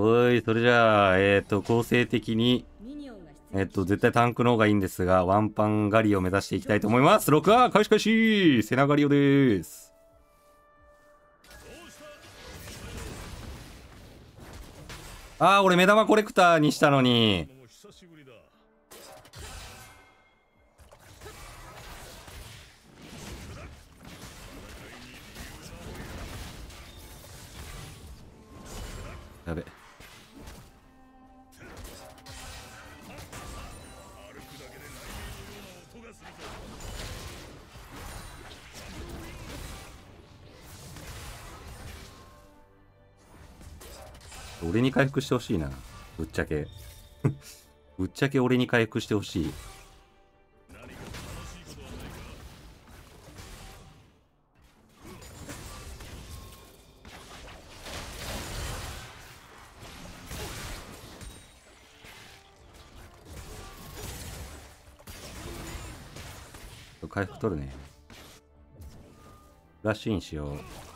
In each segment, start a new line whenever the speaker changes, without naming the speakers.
おい、それじゃあ、えっ、ー、と、構成的に、えっ、ー、と、絶対タンクの方がいいんですが、ワンパン狩りを目指していきたいと思います。6話、開始開始セナガリオです。あー、俺目玉コレクターにしたのに。俺に回復してほしいな。ぶっちゃけ。ぶっちゃけ俺に回復してほしい。回復取るね。ラッシュインしよう。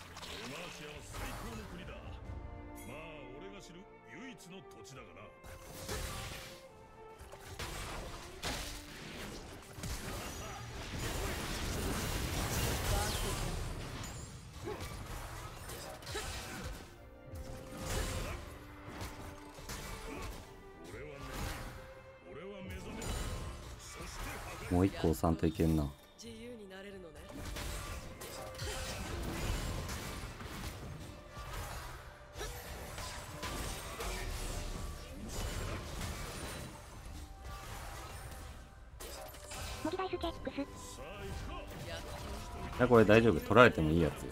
もう一個押さんといけんな。やこれ大丈夫。取られてもいいやつ。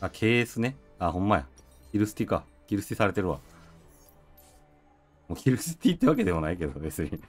あ KS ね。あほんまや。キルスティか。キルスティされてるわ。もうキルスティってわけでもないけど別に。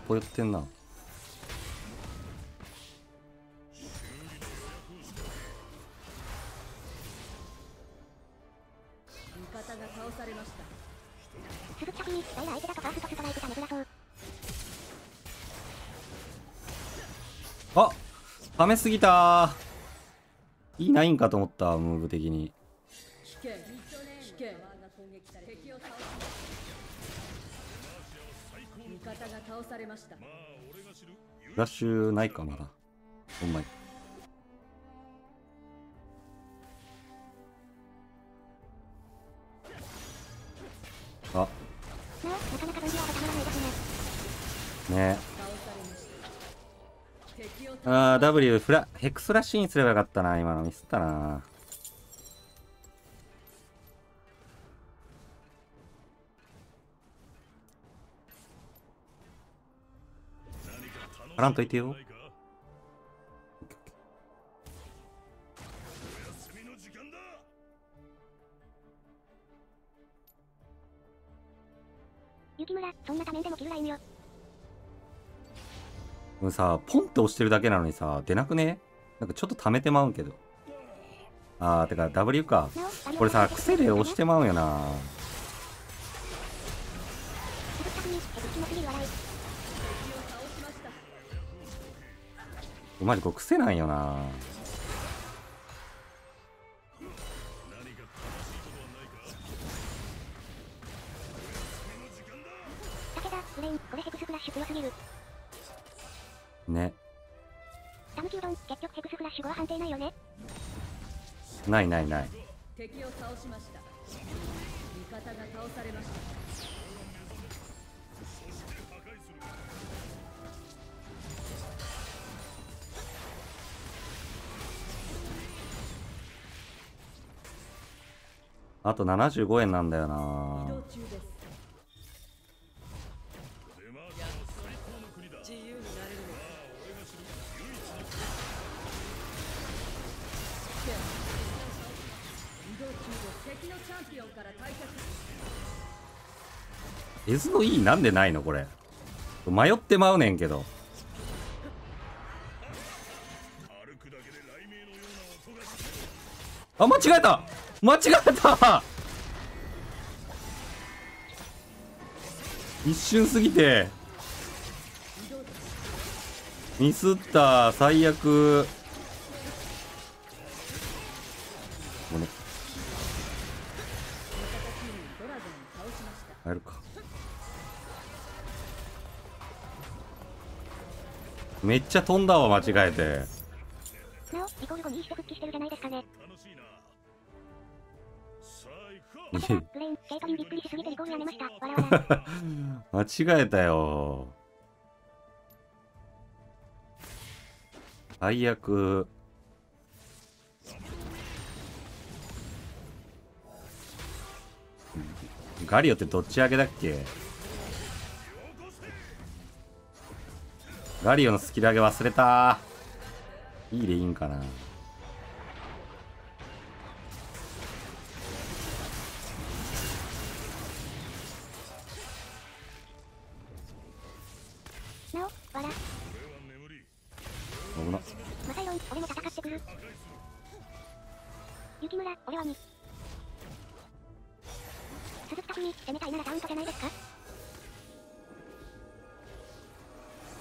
こ寄ってんな。あためすぎたいいないんかと思ったムーブ的にされました。フラッシュないかまだほんまに。あ。ね。えあー W フラヘクスラッシュにすればよかったな今の。ミスったな。らんといてよ。雪村、そんなでも切るラインよ。もうさ、ポンって押してるだけなのにさ、出なくね？なんかちょっと溜めてまうんけど。あー、てか W か。これさ、癖で押してまうんよな。マジこれ癖なんよな。ね。タムキうどん結局ヘクスフラッシュ後は判定ないよね。ないないない。敵を倒しました。味方が倒されましたあと75円なんだよな。
エズの E なんでないのこれ。迷ってまうねんけど。あ間違えた。間違えた。一瞬すぎて。ミスった最悪。ごめん入るか。めっちゃ飛んだわ間違えて。
なおリコール後に一復帰してるじゃないですかね。
間違えたよ。最悪。ガリオってどっち上げだっけ？ガリオのスキル上げ忘れた。いいでいいんかな。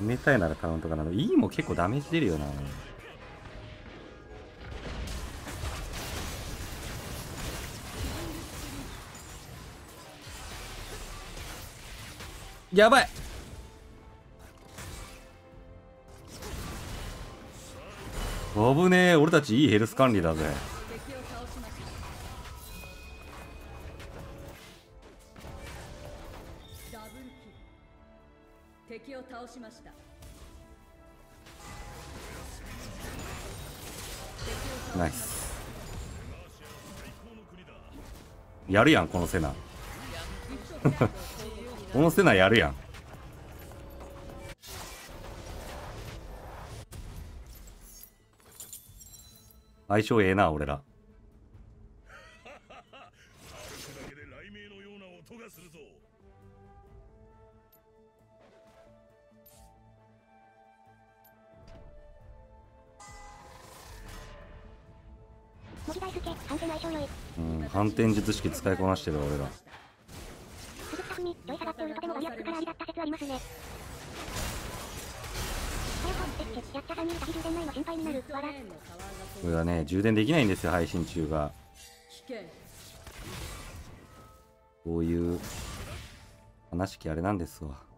埋めたいならカウントかな。の E も結構ダメージ出るよな。やばい。危ねえ。俺たちいいヘルス管理だぜ。
しました。
ナイスやるやんこのセナ。このセナやるやん。相性ええな俺ら。
充電ないの心配になるわら
これはね充電できないんですよ配信中が。こういう話しきあれなんですわ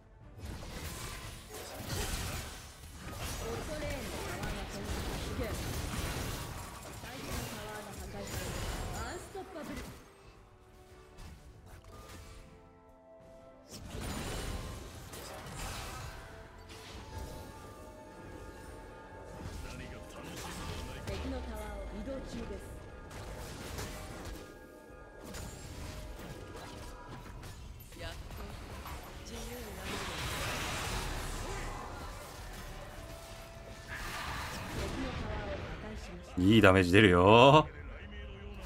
いいダメージ出るよ。
は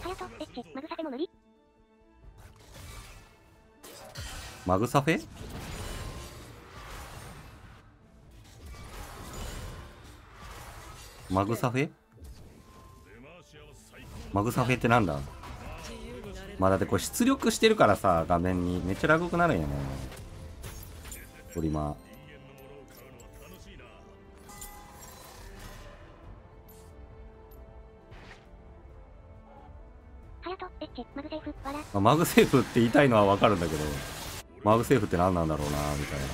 やとエッチマグサペも無理
マグサフェ？マグサフェ？マグサフェってなんだ？まあだってこれ出力してるからさ画面に。めっちゃラグくなるんやね。トリマー
MagSafe 笑
まあ MagSafe って言いたいのはわかるんだけど MagSafe って何なんだろうなみたいな。と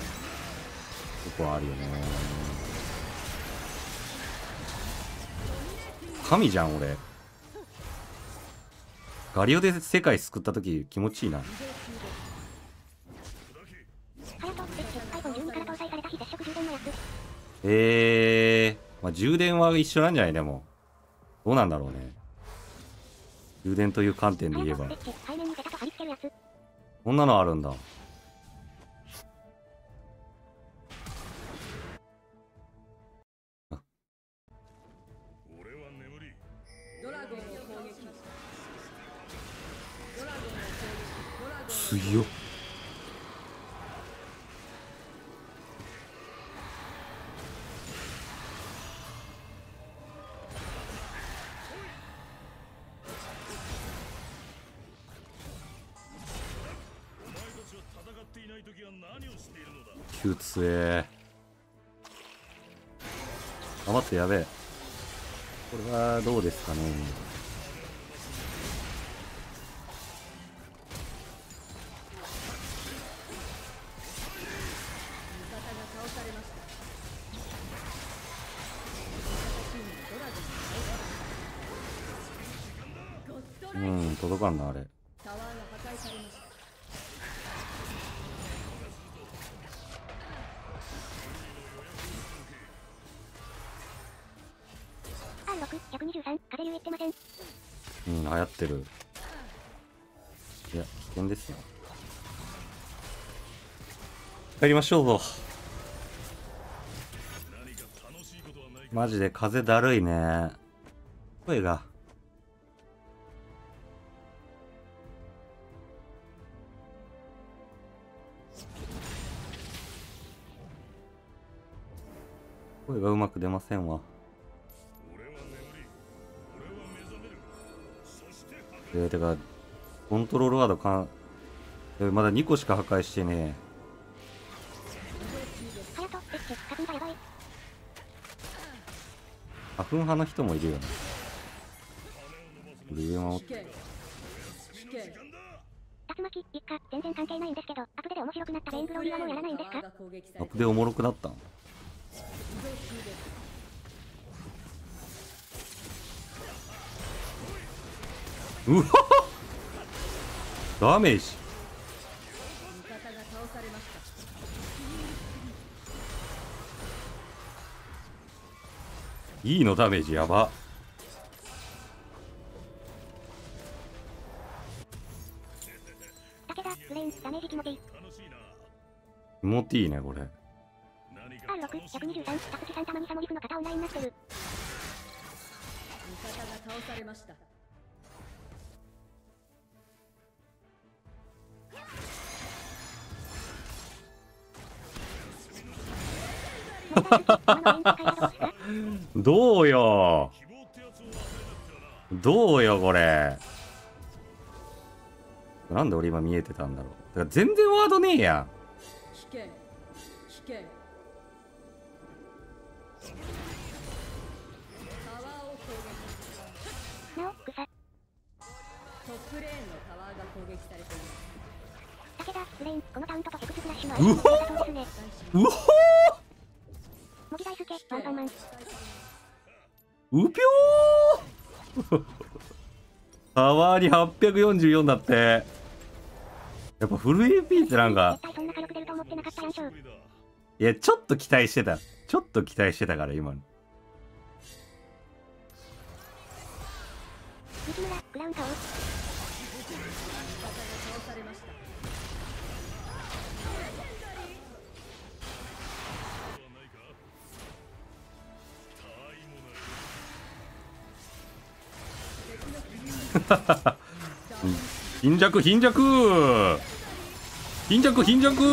こはあるよね。神じゃん俺。ガリオで世界救った時気持ちいいな。
はやとエッチ iPhone12 から搭載された非接触充電のやつ
えー、まあ充電は一緒なんじゃない？でもどうなんだろうね。充電という観点で言えば。こんなのあるんだ。すげつえあ、待って、やべえ。これはどうですかね。うん、届かんな、あれ。
って
る。いや危険ですよ。帰りましょうぞ。マジで風だるいね。声が。声がうまく出ませんわえー、てかコントロールワードかんえまだ2個しか破壊してね
花粉
派の人もいるよね。上守っ
危険危険
竜巻、一家、全然関係ないんですけど、アプデで面白くなったレイングローリーはもうやらないんですか？
アップでおもろくなったん？うわダメージいいのダメージやば
武田、フレイン、ダメージ気持ちいい。
気持ちいいねこれ
R6123、タツキさんたまにサモリフの方オンラインになってる。
味方が倒されました
どう
よどうよこれなんで俺今見えてたんだろうだから全然ワードねえやん
危険危険タワーを攻撃
なお、草。
トップレーンのタワーが攻撃されています
武田、フレイン、このタウントとセクスフラッシュの
うほ
相性が良さそうですね。
うほ
モギ大輔、ワンパンマン。
うぴょータワーに844だってやっぱフル AP ってなんか。いやちょっと期待してたちょっと期待してたから今の
西村、グラウンドを。
貧弱貧弱貧弱貧弱
ト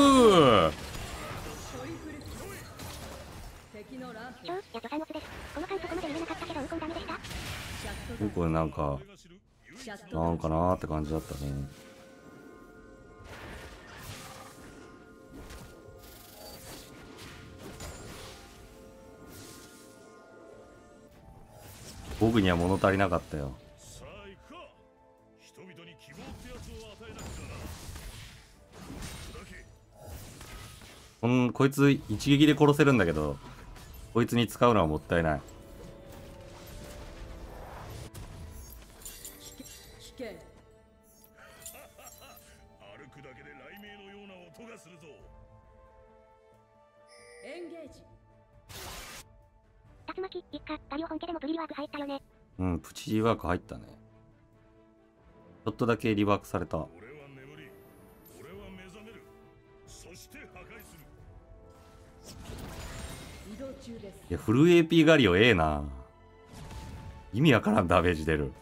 リプルキル敵のランプ
超、やっと3オツです。この間そこまで言えなかったけど、ウコンダメでした。
シャットダウン
これなんかなんかなーって感じだったね僕には物足りなかったよこんこいつ一撃で殺せるんだけどこいつに使うのはもったいない。
危険
歩くだけで雷鳴のような音がするぞ。
エンゲージ。
竜巻、一家、ガリオ本家でもプリリワーク入ったよね。
うんプチリワーク入ったね。ちょっとだけリワークされたいやフル AP ガリオええな。意味わからんダメージ出る。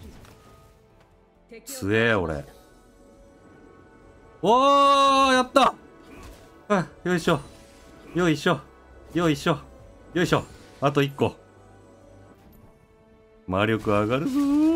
キル敵を
強え俺。おーやった。あよいしょ。よいしょ。よいしょ。よいしょ。あと1個。魔力上がるぞ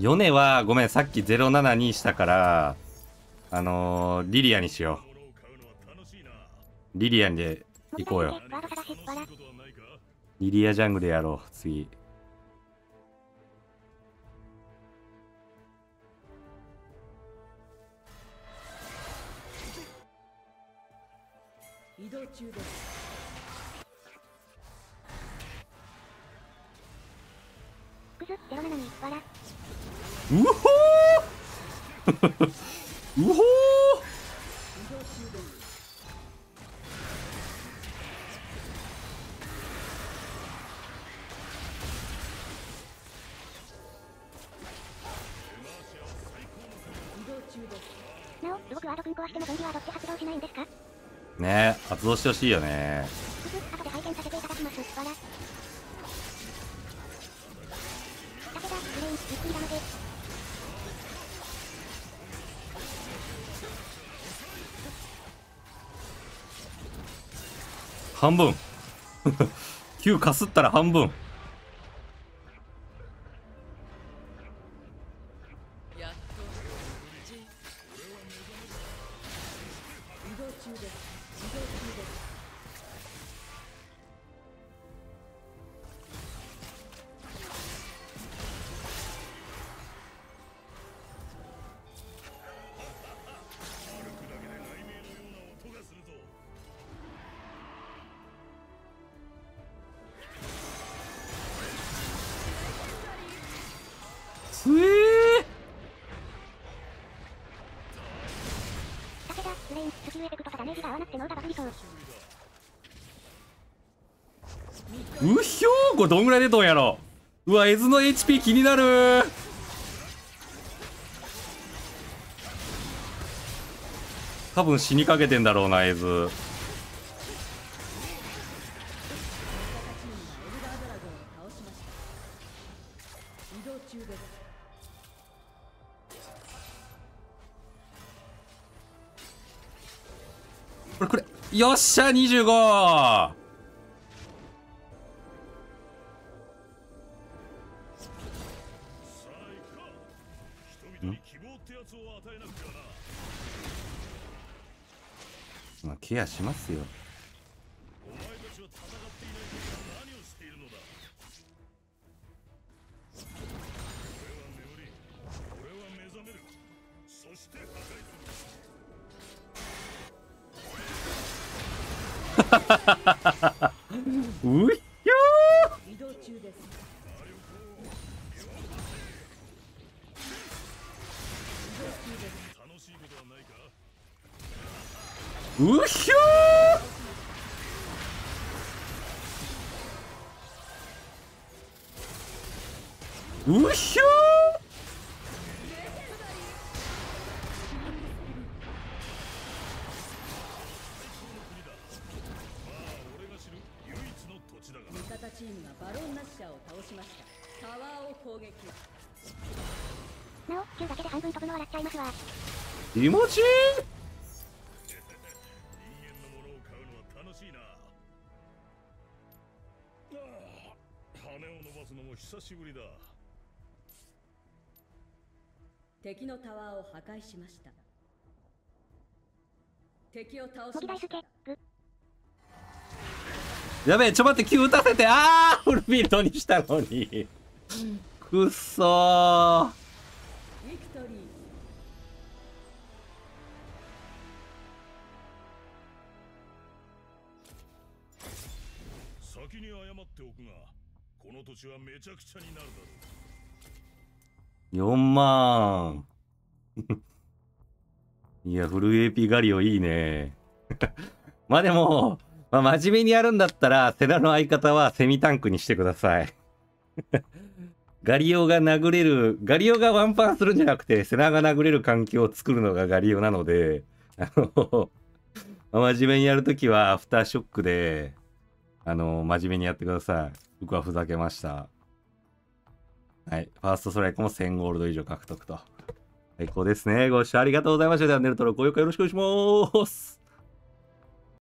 ヨネはごめんさっき07にしたからあのー、リリアにしよ
う。
リリアンで行こうよ、リリアジャングルやろう次。
移動中です
クズ、07に、わら。
うほー。うほー。
なお、動くワー。ド君壊してもゾンビワー。ドって発動しないんですか
ね発動してほしいよね、
後で拝見させていただきます。わら。武田、ブレイン、ゆっくりだので。
半分。9かすったら半分。
なくて脳がバグりそう。
うひょーこれどんぐらい出とんやろう？わ絵図の HP 気になる多分死にかけてんだろうな絵図これこれよっしゃ25
さあ行くか人々に希望ってやつを与えなくてはな
まあケアしますようひょうひょー！うひょ
俺
わ。
ー気持ちいい
人間のものを買うのは楽しいなああ羽を伸ばすのも久しぶりだ
敵のタワーを破壊しました
敵を倒しました。
グ
やべえ、ちょ待って、Q 打たせて、あーフルビルドにしたのに。くっそー。
っておくがこの土地はめちゃくちゃになるだろう
4万。いや、フル AP ガリオいいね。まあでも、まあ、真面目にやるんだったら、セナの相方はセミタンクにしてください。ガリオが殴れる、ガリオがワンパンするんじゃなくて、セナが殴れる環境を作るのがガリオなので、あの、真面目にやるときはアフターショックで、あの、真面目にやってください。僕はふざけました。はい。ファーストストライクも1000ゴールド以上獲得と。最高ですね。ご視聴ありがとうございました。チャン、ネル登録高評価よろしくお願いします。